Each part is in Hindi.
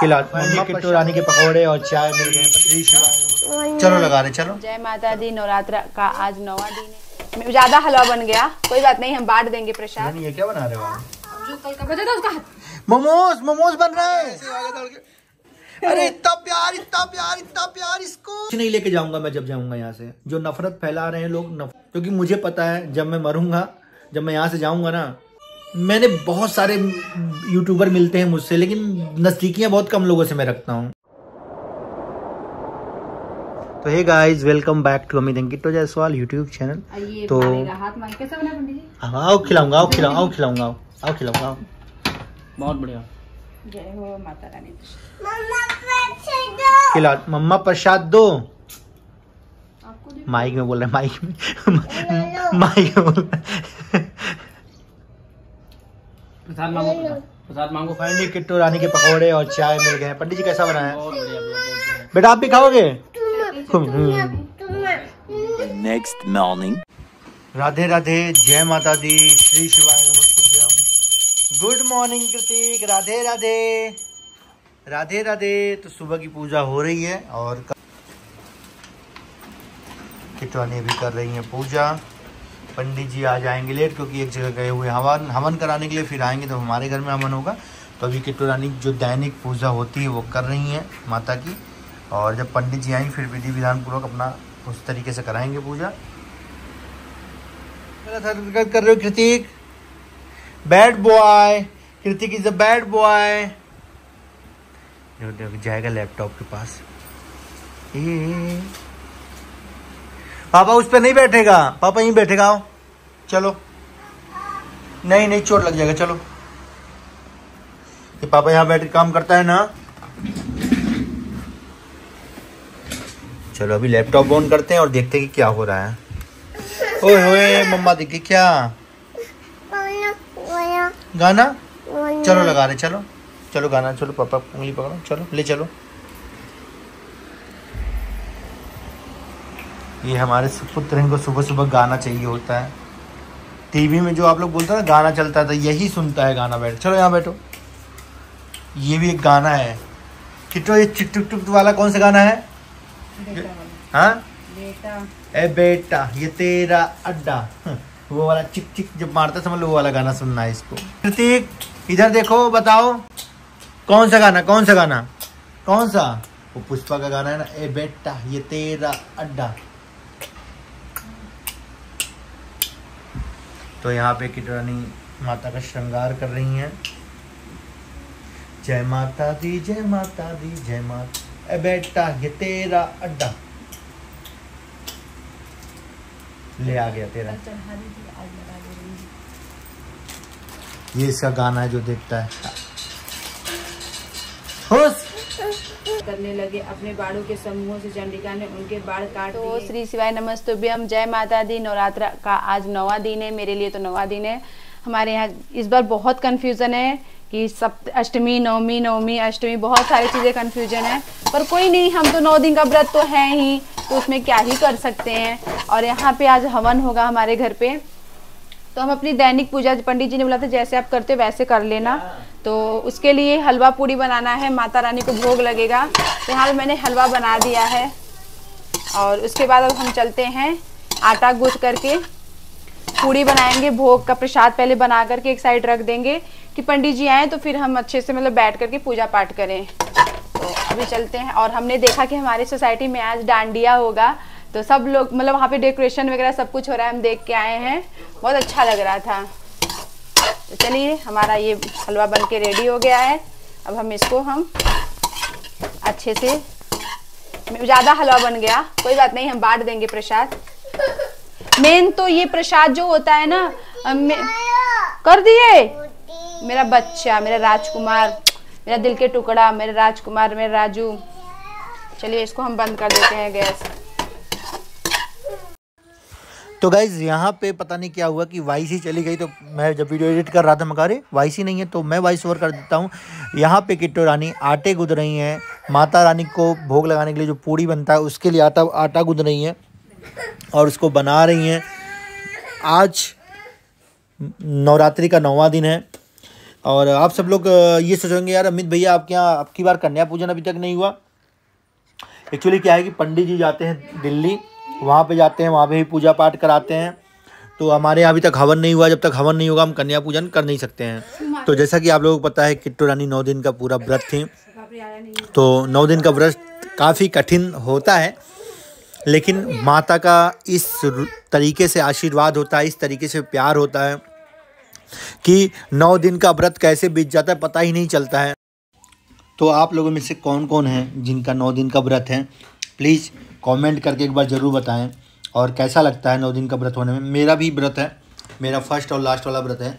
खिला किट्टू रानी के पकौड़े और चाय मिल गए। चलो लगा रहे चलो। जय माता दी नवरात्र का आज नवा दिन है। ज़्यादा हलवा बन गया। कोई बात नहीं हम बांट देंगे प्रसाद। रानी ये क्या बना रहे हो मोमोज मोमोज बन रहा है। अरे इतना प्यार इतना प्यार इतना प्यार इसको। कुछ नहीं लेके जाऊँगा मैं जब जाऊँगा यहाँ से। जो नफरत फैला रहे हैं लोग नफ... क्योंकि मुझे पता है जब मैं मरूँगा जब मैं यहाँ से जाऊँगा ना मैंने बहुत सारे यूट्यूबर मिलते हैं मुझसे लेकिन नजदीकियाँ बहुत कम लोगों से मैं रखता हूँ। तो hey guys welcome back to Amit Ankit तो जायसवाल यूट्यूब चैनल तो हाँ, आओ खिलाऊँगा आओ खिलाऊँगा आओ खिलाऊँगा आओ खिलाऊँगा बहुत बढ़िया। जय हो माता रानी। खिला मम्मा प्रसाद दो। माइक में बोल रहे माइक में। माइक में बोल रहे प्रसाद मांगो प्रसाद मांगो फाइनली किट्टू रानी के पकौड़े और चाय मिल गए पंडित जी कैसा बना है? बहुत बढ़िया भैया बहुत बढ़िया। बेटा आप भी खाओगे? next morning. राधे राधे जय माता दी श्री शिवाय नमस्तुभ्यम गुड मॉर्निंग कृतिक। राधे राधे। राधे राधे तो सुबह की पूजा हो रही है और किटवानी भी कर रही है पूजा। पंडित जी आ जाएँगे लेट क्योंकि एक जगह गए हुए हवन हवन कराने के लिए फिर आएँगे तो हमारे घर में हवन होगा। तो अभी किट्टू रानी जो दैनिक पूजा होती है, वो कर रही हैं माता की। और जब पंडित जी आएँगे फिर विधि विधान पूर्वक अपना उस तरीके से कराएँगे पूजा। कर रहे हो Kritik? Bad boy Kritik is a bad boy जाएगा लैपटॉप के पास। ए पापा उस पर नहीं बैठेगा। पापा यहीं बैठेगा, आओ। चलो। नहीं नहीं, चोट लग जाएगा, चलो। ये पापा यहाँ बैठ काम करता है ना। चलो, अभी लैपटॉप ऑन करते हैं और देखते हैं कि क्या हो रहा है। ओए होए, मम्मा देखिए क्या। गाना? चलो, लगा रहे, चलो। चलो, गाना, चलो, पापा उंगली पकड़ो। चलो, ले चलो। ये हमारे पुत्र इनको सुबह सुबह गाना चाहिए होता है। टीवी में जो आप लोग बोलते हैं ना गाना चलता है तो यही सुनता है गाना बैठ। चलो यहाँ बैठो। ये भी एक गाना है। किटो ये चिक टुक टुक वाला कौन सा गाना है? हाँ? बेटा। ए बेटा ये तेरा अड्डा। वो वाला चिक चिक जब मारता समझ लो वो वाला गाना सुनना है इसको। प्रतीक इधर देखो बताओ। कौन सा गाना कौन सा गाना? कौन सा? वो पुष्पा का गाना है ना ए बेटा ये तेरा अड्डा। तो यहाँ पे किटरानी माता का श्रृंगार कर रही हैं। जय माता दी जय माता दी जय माता ए बेटा ये तेरा अड्डा। ले आ गया तेरा। ये इसका गाना है जो देखता है। करने लगे। अपने बाड़ों के समूहों से चंडिका ने उनके बाढ़ काट तो श्री शिवाय नमस्तुभ्यम। जय माता दी। नवरात्र का आज नवा दिन है। मेरे लिए तो नवा दिन है। हमारे यहाँ इस बार बहुत कंफ्यूजन है कि सप्त अष्टमी नवमी नवमी अष्टमी बहुत सारी चीज़ें कंफ्यूजन है। पर कोई नहीं हम तो नौ दिन का व्रत तो है ही तो उसमें क्या ही कर सकते हैं। और यहाँ पे आज हवन होगा हमारे घर पे। तो हम अपनी दैनिक पूजा पंडित जी ने बोला था, जैसे आप करते वैसे कर लेना। तो उसके लिए हलवा पूड़ी बनाना है, माता रानी को भोग लगेगा। तो यहाँ मैंने हलवा बना दिया है। और उसके बाद अब हम चलते हैं आटा गूंथ करके। पूड़ी बनाएँगे, भोग का प्रसाद पहले बना करके एक साइड रख देंगे। कि पंडित जी आए तो फिर हम अच्छे से मतलब बैठ करके पूजा पाठ करें। तो अभी चलते हैं। और हमने देखा कि हमारी सोसाइटी में आज डांडिया होगा। तो सब लोग मतलब वहाँ पे डेकोरेशन वगैरह सब कुछ हो रहा है, हम देख के आए हैं। बहुत अच्छा लग रहा था। तो चलिए, हमारा ये हलवा बन के रेडी हो गया है। अब हम इसको हम अच्छे से ज़्यादा हलवा बन गया। कोई बात नहीं, हम बांट देंगे प्रसाद। मेन तो ये प्रसाद जो होता है ना कर दिए। मेरा बच्चा, मेरा राजकुमार, मेरा दिल के टुकड़ा, मेरा राजकुमार, मेरा राजू। चलिए, इसको हम बंद कर देते हैं गैस। तो गाइज़ यहाँ पे पता नहीं क्या हुआ कि वाइस ही चली गई तो मैं जब वीडियो एडिट कर रहा था मकारे वाइस ही नहीं है तो मैं वाइस ओवर कर देता हूँ। यहाँ पे किट्टो रानी आटे गूंद रही हैं। माता रानी को भोग लगाने के लिए जो पूड़ी बनता है, उसके लिए आटा आटा गूंद रही हैं और उसको बना रही हैं। आज नवरात्रि का नौवा दिन है और आप सब लोग ये सोचेंगे यार अमित भैया, आपके यहाँ, आपकी बार कन्या पूजन अभी तक नहीं हुआ। एक्चुअली क्या है कि पंडित जी जाते हैं दिल्ली वहाँ पे जाते हैं, वहाँ पे भी पूजा पाठ कराते हैं। तो हमारे यहाँ अभी तक हवन नहीं हुआ, जब तक हवन नहीं होगा, हम कन्या पूजन कर नहीं सकते हैं। तो जैसा कि आप लोगों को पता है, किट्टू रानी नौ दिन का पूरा व्रत थी। तो नौ दिन का व्रत काफ़ी कठिन होता है, लेकिन माता का इस तरीके से आशीर्वाद होता है, इस तरीके से प्यार होता है, कि नौ दिन का व्रत कैसे बीत जाता है, पता ही नहीं चलता है। तो आप लोगों में से कौन कौन है जिनका नौ दिन का व्रत है? प्लीज़ कमेंट करके एक बार ज़रूर बताएँ और कैसा लगता है नौ दिन का व्रत होने में। मेरा भी व्रत है, मेरा फ़र्स्ट और लास्ट वाला व्रत है।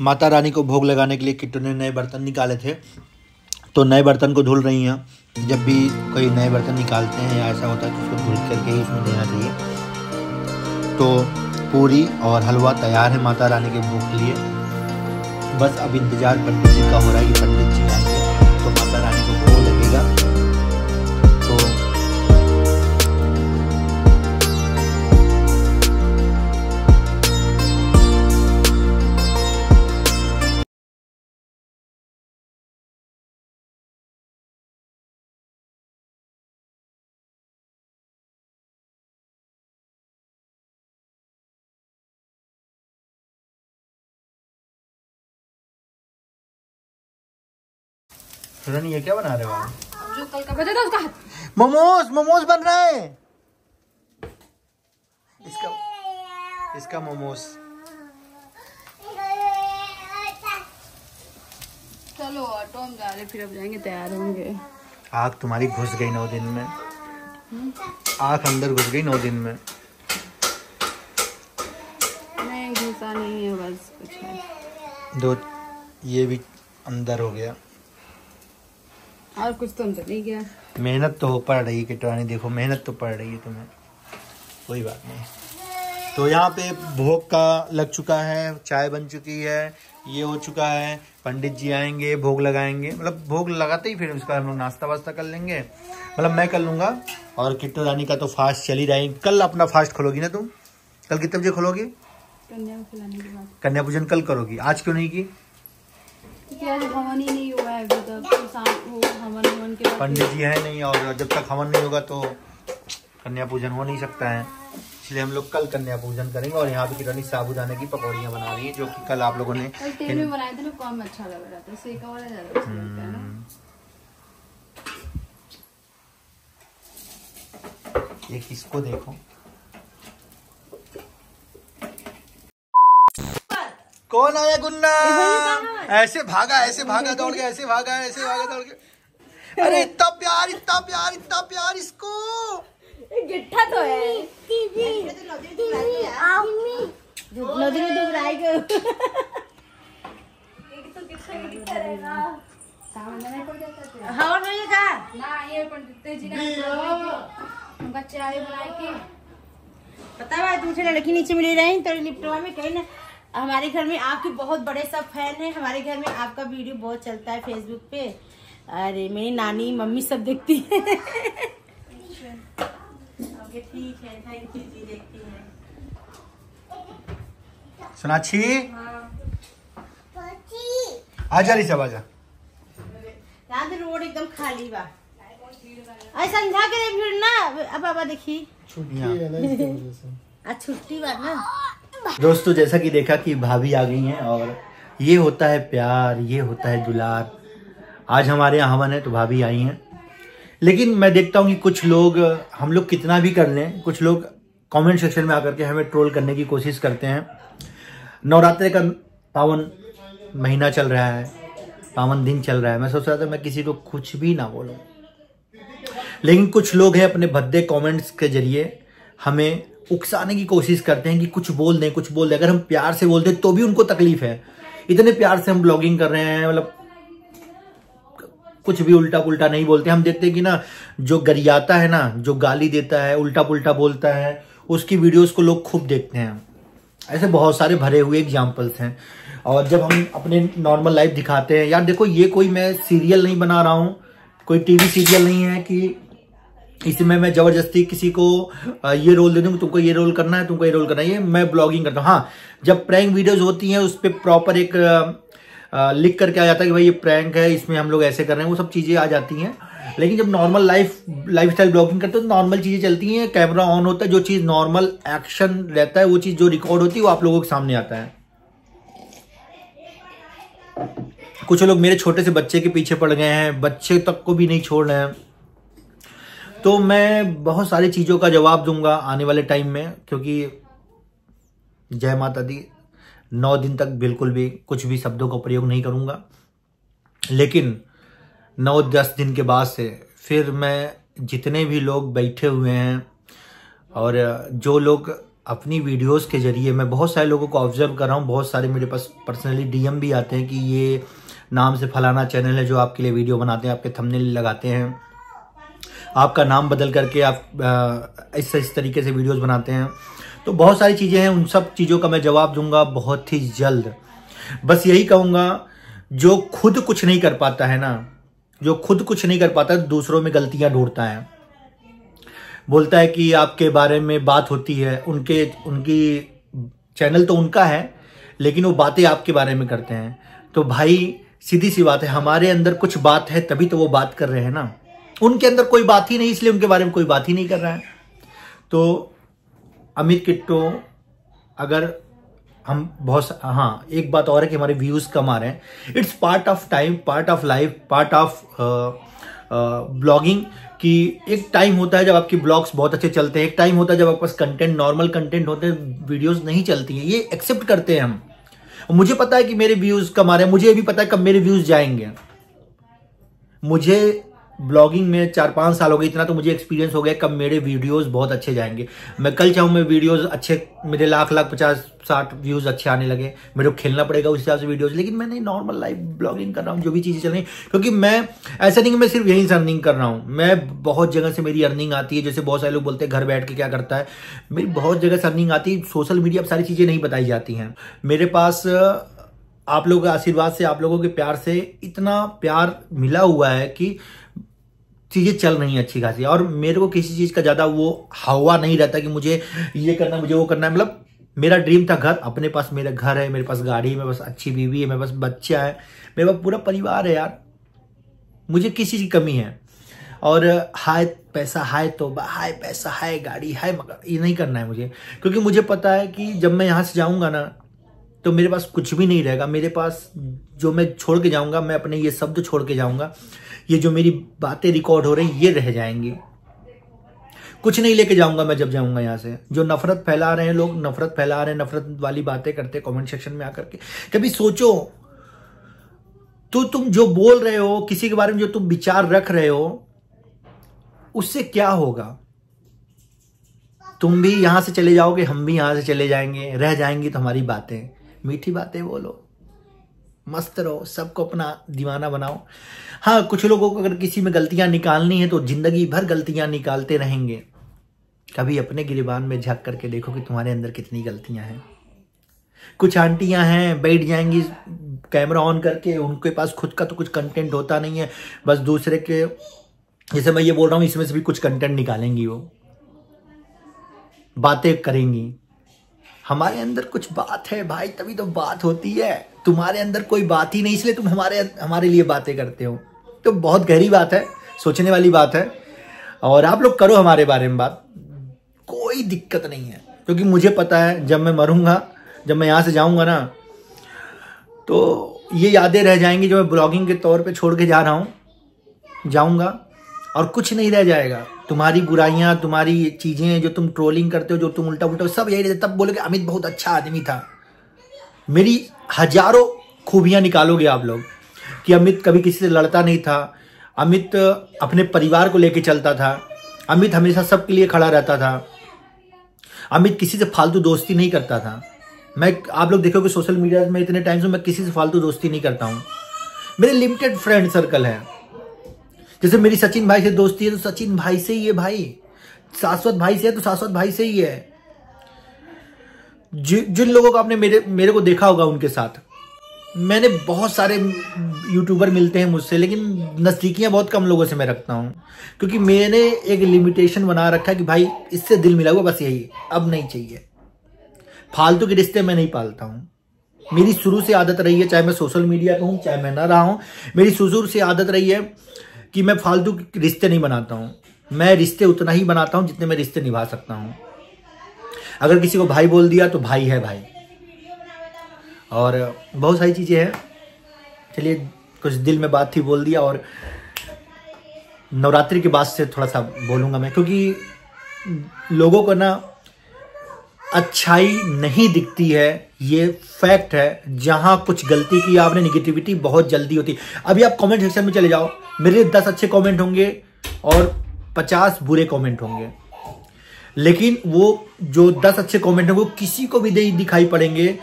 माता रानी को भोग लगाने के लिए किट्टू ने नए बर्तन निकाले थे तो नए बर्तन को धुल रही हैं। जब भी कोई नए बर्तन निकालते हैं या ऐसा होता है तो उसको धुल करके ही उसमें देना चाहिए। तो पूरी और हलवा तैयार है माता रानी के भोग के लिए। बस अब इंतज़ार पंडित जी का हो रहा है कि पंडित जी आएँगे तो माता रानी को भोग सुरन ये क्या बना रहे हो? आप जो कल का था उसका मोमोज मोमोज बन रहा है। इसका इसका मोमोज। चलो ऑटो हम जा रहे फिर अब जाएँगे तैयार होंगे। आग तुम्हारी घुस गई नौ दिन में। आग अंदर घुस गई नौ दिन में। नहीं घुसा नहीं है बस कुछ है। दो ये भी अंदर हो गया। और कुछ तो अंदर नहीं गया मेहनत तो पड़ रही है किटवानी देखो मेहनत तो पड़ रही है तुम्हें। कोई बात नहीं। तो यहाँ पे भोग का लग चुका है चाय बन चुकी है ये हो चुका है। पंडित जी आएँगे भोग लगाएँगे। मतलब भोग लगाते ही फिर उसका हम लोग नाश्ता वास्ता कर लेंगे। मतलब मैं कर लूँगा। और किट्टू रानी का तो फास्ट चल ही रहेगी कल अपना फास्ट खोलोगी ना तुम? कल कितने बजे खोलोगी? कन्या पूजन कल करोगी। आज क्यों नहीं की? ही नहीं हुआ है तो पंडित जी है नहीं और जब तक हवन नहीं होगा तो कन्या पूजन हो नहीं सकता है। इसलिए हम लोग कल कन्या पूजन करेंगे और यहाँ पे किरानी साबूदाने की पकौड़ियाँ बना रही है जो कि कल आप लोगों ने कल तेल में बनाए थे ना कम अच्छा लग रहा था। सेका वाला ज़्यादा अच्छा लगता है ना। ये किसको देखो। कौन आया गुन्ना? ऐसे भागा ऐसे भागा दौड़ के ऐसे भागा ऐसे भागा दौड़ के। अरे इतना प्यार इतना प्यार इतना प्यार इसको। गिट्ठा तो है। नदी में दुबराई गए हवा नहीं का ना ये पंडित जी ने उनका चाय बनाए के पता है दूसरे लड़की नीचे मिली रही तो में कहीं ना हमारे घर में आपके बहुत बड़े सब फ़ैन है हमारे घर में आपका वीडियो बहुत चलता है फेसबुक पे। अरे मेरी नानी मम्मी सब देखती है। ठीक है थैंक यू जी देखती है। सोनाक्षी? आजा री सब आजा तो रोड एकदम खाली बा। अरे समझा के फिर ना। अब बाबा देखी। आज छुट्टी बा ना। दोस्तों जैसा कि देखा कि भाभी आ गई हैं और ये होता है प्यार ये होता है दुलार। आज हमारे यहाँ हवन है तो भाभी आई हैं। लेकिन मैं देखता हूँ कि कुछ लोग, हम लोग कितना भी कर लें, कुछ लोग कमेंट सेक्शन में आकर के हमें ट्रोल करने की कोशिश करते हैं। नवरात्रे का पावन महीना चल रहा है, पावन दिन चल रहा है। मैं सोच रहा था मैं किसी को कुछ भी ना बोलूँ। लेकिन कुछ लोग हैं अपने भद्दे कमेंट्स के ज़रिए हमें उकसाने की कोशिश करते हैं कि कुछ बोल दें, कुछ बोल दें। अगर हम प्यार से बोलते तो भी उनको तकलीफ़ है। इतने प्यार से हम ब्लॉगिंग कर रहे हैं मतलब कुछ भी उल्टा पुल्टा नहीं बोलते। हम देखते हैं कि ना, जो गरियाता है ना, जो गाली देता है उल्टा पुल्टा बोलता है, उसकी वीडियोस को लोग खूब देखते हैं। ऐसे बहुत सारे भरे हुए एग्जाम्पल्स हैं। और जब हम अपने नॉर्मल लाइफ दिखाते हैं, यार देखो, ये कोई मैं सीरियल नहीं बना रहा हूँ, कोई टीवी सीरियल नहीं है कि इसमें मैं ज़बरदस्ती किसी को ये रोल दे दूँ, तुमको ये रोल करना है, तुमको ये रोल करना है, ये मैं ब्लॉगिंग करता हूँ। हाँ जब प्रैंक वीडियोस होती हैं, उस पर प्रॉपर एक लिख करके आ जाता है कि भाई ये प्रैंक है, इसमें हम लोग ऐसे कर रहे हैं, वो सब चीज़ें आ जाती हैं। लेकिन जब normal life lifestyle blogging करते हैं तो नॉर्मल चीज़ें चलती हैं कैमरा ऑन होता है, जो चीज़ नॉर्मल एक्शन रहता है, वो चीज़ जो रिकॉर्ड होती है, वो आप लोगों के सामने आता है। कुछ लोग मेरे छोटे से बच्चे के पीछे पड़ गए हैं, बच्चे तक को भी नहीं छोड़ रहे हैं। तो मैं बहुत सारी चीज़ों का जवाब दूँगा आने वाले टाइम में, क्योंकि जय माता दी। नौ दिन तक बिल्कुल भी कुछ भी शब्दों का प्रयोग नहीं करूँगा। लेकिन नौ, दस दिन के बाद से फिर मैं जितने भी लोग बैठे हुए हैं और जो लोग अपनी वीडियोस के ज़रिए मैं बहुत सारे लोगों को ऑब्ज़र्व कर रहा हूँ, बहुत सारे मेरे पास पर्सनली डीएम भी आते हैं कि ये नाम से फलाना चैनल है जो आपके लिए वीडियो बनाते हैं, आपके थंबनेल लगाते हैं। आपका नाम बदल करके आप इस इस तरीके से वीडियोस बनाते हैं। तो बहुत सारी चीज़ें हैं, उन सब चीज़ों का मैं जवाब दूँगा बहुत ही जल्द। बस यही कहूँगा, जो खुद कुछ नहीं कर पाता है ना, जो खुद कुछ नहीं कर पाता, दूसरों में गलतियाँ ढूंढता है। बोलता है कि आपके बारे में बात होती है, उनके, उनकी चैनल तो उनका है, लेकिन वो बातें आपके बारे में करते हैं। तो भाई, सीधी सी बात है, हमारे अंदर कुछ बात है, तभी तो वो बात कर रहे हैं ना। उनके अंदर कोई बात ही नहीं, इसलिए उनके बारे में कोई बात ही नहीं कर रहा है। तो अमित किट्टो, अगर हम बहुत हाँ एक बात और है कि हमारे व्यूज़ कम आ रहे हैं। It's part of time part of life part of blogging कि एक टाइम होता है जब आपकी ब्लॉग्स बहुत अच्छे चलते हैं, एक टाइम होता है जब आपके पास कंटेंट नॉर्मल कंटेंट होते हैं वीडियोस नहीं चलती हैं। ये एक्सेप्ट करते हैं हम। मुझे पता है कि मेरे व्यूज़ कम आ रहे हैं, मुझे ये भी पता है कब मेरे व्यूज़ जाएँगे। मुझे ब्लॉगिंग में चार पाँच साल हो गए, इतना तो मुझे एक्सपीरियंस हो गया कब मेरे वीडियोस बहुत अच्छे जाएँगे। मैं कल चाहूँ मैं वीडियोस अच्छे, मेरे लाख लाख पचास, साठ व्यूज़ अच्छे आने लगे। मेरे को खेलना पड़ेगा उस हिसाब से वीडियोस लेकिन मैं नहीं नॉर्मल लाइफ ब्लॉगिंग कर रहा हूँ, जो भी चीज़ें चल रही क्योंकि मैं, ऐसा नहीं कि मैं सिर्फ़ यहीं से अर्निंग कर रहा हूँ। मैं बहुत जगह से मेरी अर्निंग आती है, जैसे बहुत सारे लोग बोलते हैं, घर बैठ के क्या करता है? मेरी बहुत जगह से अर्निंग आती है सोशल मीडिया पर सारी चीज़ें नहीं बताई जाती हैं। मेरे पास, आप लोगों के आशीर्वाद से, आप लोगों के प्यार से इतना प्यार मिला हुआ है कि चीज़ें चल रही हैं अच्छी खासी। और मेरे को किसी चीज़ का ज़्यादा वो हवा नहीं रहता कि मुझे ये करना, मुझे वो करना मतलब मेरा ड्रीम था घर, अपने पास मेरा घर है, मेरे पास गाड़ी है, मेरे पास अच्छी बीवी है, मेरे पास बच्चा है, मेरे पास पूरा परिवार है यार। मुझे किसी की कमी है। और हाय पैसा, हाय तो हाय पैसा, हाय गाड़ी, हाय मगर ये नहीं करना है मुझे। क्योंकि मुझे पता है कि जब मैं यहाँ से जाऊँगा ना तो मेरे पास कुछ भी नहीं रहेगा। मेरे पास जो मैं छोड़ के जाऊँगा, मैं अपने ये शब्द छोड़ के जाऊँगा। ये जो मेरी बातें रिकॉर्ड हो रही ये रह जाएँगी। कुछ नहीं लेके जाऊँगा मैं जब जाऊँगा यहाँ से। जो नफरत फैला रहे हैं लोग, नफरत फैला रहे हैं, नफरत वाली बातें करते कमेंट सेक्शन में आकर के। कभी सोचो तो तुम जो बोल रहे हो, किसी के बारे में जो तुम विचार रख रहे हो, उससे क्या होगा? तुम भी यहाँ से चले जाओगे, हम भी यहाँ से चले जाएँगे, रह जाएँगी तो हमारी बातें। मीठी बातें बोलो। मस्त रहो, सबको अपना दीवाना बनाओ। हाँ कुछ लोगों को अगर किसी में गलतियाँ निकालनी है तो ज़िंदगी भर गलतियाँ निकालते रहेंगे। कभी अपने गिरबान में झक करके देखो कि तुम्हारे अंदर कितनी गलतियाँ हैं। कुछ आंटियाँ हैं, बैठ जाएँगी, कैमरा ऑन करके, उनके पास खुद का तो कुछ कंटेंट होता नहीं है। बस दूसरे के, जैसे मैं ये बोल रहा हूँ, इसमें से भी कुछ कंटेंट निकालेंगी वो। बातें करेंगी। हमारे अंदर कुछ बात है, भाई, तभी तो बात होती है। तुम्हारे अंदर कोई बात ही नहीं, इसलिए तुम हमारे हमारे लिए बातें करते हो। तो बहुत गहरी बात है, सोचने वाली बात है। और आप लोग करो हमारे बारे में बात। कोई दिक्कत नहीं है, क्योंकि मुझे पता है, जब मैं मरूँगा, जब मैं यहाँ से जाऊँगा ना तो ये यादें रह जाएँगी जो मैं ब्लॉगिंग के तौर पे छोड़ के जा रहा हूँ। जाऊँगा, और कुछ नहीं रह जाएगा। तुम्हारी बुराइयाँ, तुम्हारी चीज़ें जो तुम ट्रोलिंग करते हो, जो तुम उल्टा उल्टा सब यही रहते तब बोलोगे, अमित बहुत अच्छा आदमी था। मेरी हज़ारों खूबियाँ निकालोगे आप लोग कि अमित कभी किसी से लड़ता नहीं था। अमित अपने परिवार को लेके चलता था। अमित हमेशा सबके लिए खड़ा रहता था। अमित किसी से फालतू दोस्ती नहीं करता था। मैं आप लोग देखोगे सोशल मीडिया में इतने टाइम से मैं किसी से फालतू दोस्ती नहीं करता हूँ। मेरे लिमिटेड फ्रेंड सर्कल है। जैसे मेरी सचिन भाई से दोस्ती है तो सचिन भाई से ही है भाई। शाश्वत भाई से है तो शाश्वत भाई से ही है। जिन लोगों को आपने मेरे मेरे को देखा होगा उनके साथ, मैंने बहुत सारे यूट्यूबर मिलते हैं मुझसे, लेकिन नज़दीकियाँ बहुत कम लोगों से मैं रखता हूँ, क्योंकि मैंने एक लिमिटेशन बना रखा है कि भाई, इससे दिल मिला हुआ, बस यही, अब नहीं चाहिए। फालतू के रिश्ते मैं नहीं पालता हूँ। मेरी शुरू से आदत रही है, चाहे मैं सोशल मीडिया पे हूँ, चाहे मैं ना रहा हूँ, मेरी शुरू से आदत रही है कि मैं फालतू रिश्ते नहीं बनाता हूँ। मैं रिश्ते उतना ही बनाता हूँ जितने मैं रिश्ते निभा सकता हूँ। अगर किसी को भाई बोल दिया तो भाई है भाई। और बहुत सारी चीज़ें हैं। चलिए, कुछ दिल में बात थी, बोल दिया और नवरात्रि के बाद से थोड़ा सा बोलूँगा मैं, क्योंकि लोगों को ना अच्छाई नहीं दिखती है, ये फैक्ट है। जहाँ कुछ गलती की आपने निगेटिविटी बहुत जल्दी होती। अभी आप कमेंट सेक्शन में चले जाओ, मेरे दस अच्छे कमेंट होंगे और पचास बुरे कमेंट होंगे। लेकिन वो जो दस अच्छे कॉमेंट कमेंट वो किसी को भी नहीं दिखाई पड़ेंगे।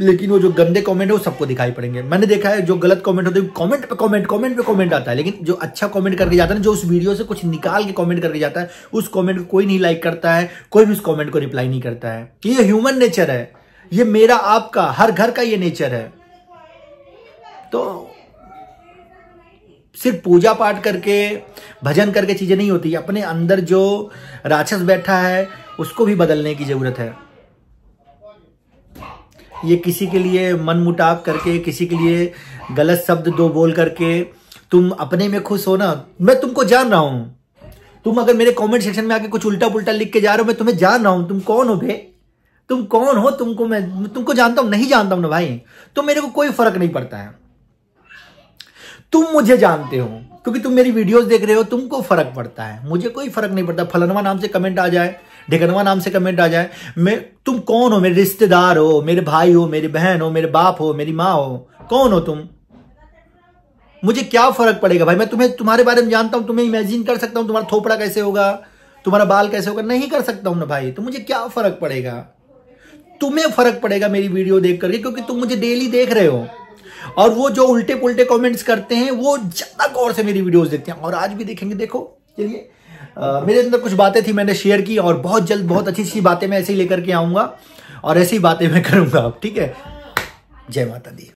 लेकिन वो जो गंदे कमेंट है, वो सबको दिखाई पड़ेंगे। मैंने देखा है, जो गलत कमेंट होते हैं कमेंट पे कमेंट कमेंट पे कमेंट आता है। लेकिन जो अच्छा कमेंट करके जाता है जो उस वीडियो से कुछ निकाल के कमेंट करके जाता है, उस कमेंट को कोई नहीं लाइक करता है, कोई भी उस कमेंट को रिप्लाई नहीं करता है। ये ह्यूमन नेचर है। ये मेरा, आपका, हर घर का ये नेचर है। तो सिर्फ़ पूजा पाठ करके, भजन करके चीज़ें नहीं होती। अपने अंदर जो राक्षस बैठा है, उसको भी बदलने की ज़रूरत है। ये किसी के लिए मन मुटाव करके, किसी के लिए गलत शब्द दो बोल करके, तुम अपने में खुश हो ना, मैं तुमको जान रहा हूँ। तुम अगर मेरे कमेंट सेक्शन में आके कुछ उल्टा पुल्टा लिख के जा रहे हो, मैं तुम्हें जान रहा हूँ। तुम कौन हो भे तुम कौन हो? तुमको मैं, तुमको जानता हूँ, नहीं जानता हूँ ना भाई। तो मेरे को कोई फ़र्क नहीं पड़ता है। तुम मुझे जानते हो, क्योंकि तुम मेरी वीडियोस देख रहे हो, तुमको फ़र्क पड़ता है। मुझे कोई फ़र्क नहीं पड़ता। फलनवा नाम से कमेंट आ जाए, ढेकनवा नाम से कमेंट आ जाए, मैं, तुम कौन हो? मेरे रिश्तेदार हो, मेरे भाई हो, मेरी बहन हो, मेरे बाप हो, मेरी माँ हो, कौन हो तुम? मुझे क्या फ़र्क पड़ेगा भाई? मैं तुम्हें, तुम्हारे बारे में जानता हूँ, तुम्हें इमेजिन कर सकता हूँ, तुम्हारा थोपड़ा कैसे होगा, तुम्हारा बाल कैसे होगा? नहीं कर सकता हूँ ना भाई। तो मुझे क्या फ़र्क पड़ेगा? तुम्हें फ़र्क पड़ेगा मेरी वीडियो देख करके, क्योंकि तुम मुझे डेली देख रहे हो। और वो जो उल्टे पुलटे कमेंट्स करते हैं, वो ज़्यादा गौर से मेरी वीडियोस देखते हैं। और आज भी देखेंगे, देखो, चलिए। मेरे अंदर कुछ बातें थी मैंने शेयर की और बहुत जल्द, बहुत अच्छी अच्छी बातें मैं ऐसे ही लेकर के आऊँगा और ऐसी बातें मैं करूँगा ठीक है? जय माता दी।